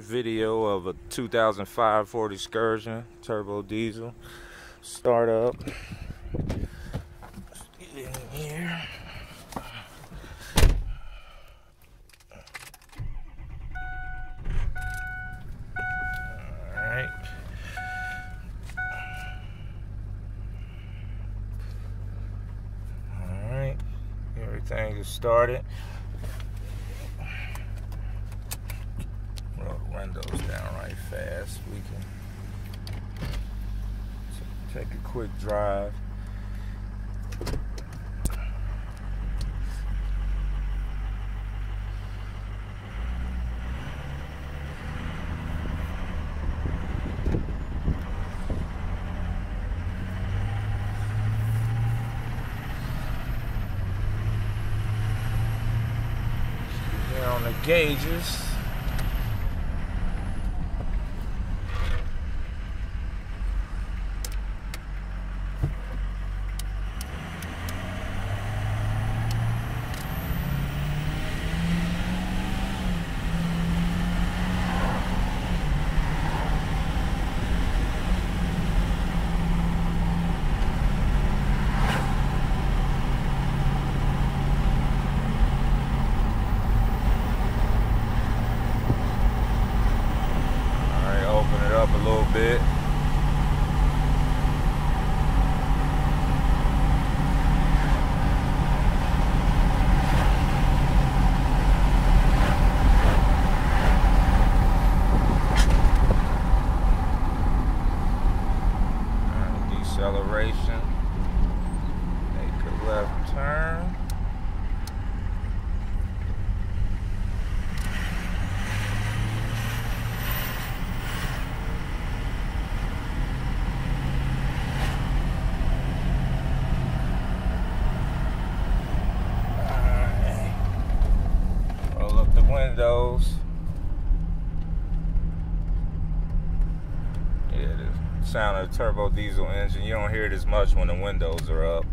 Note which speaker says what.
Speaker 1: Video of a 2005 Ford Excursion turbo diesel startup. Let's get in here. Alright. Alright. Everything is started. roll the windows down right fast. We can take a quick drive. Get on the gauges. Alright, open it up a little bit. Alright, deceleration. Make a left turn. Alright. Roll up the windows. Yeah, the sound of the turbo diesel engine. You don't hear it as much when the windows are up.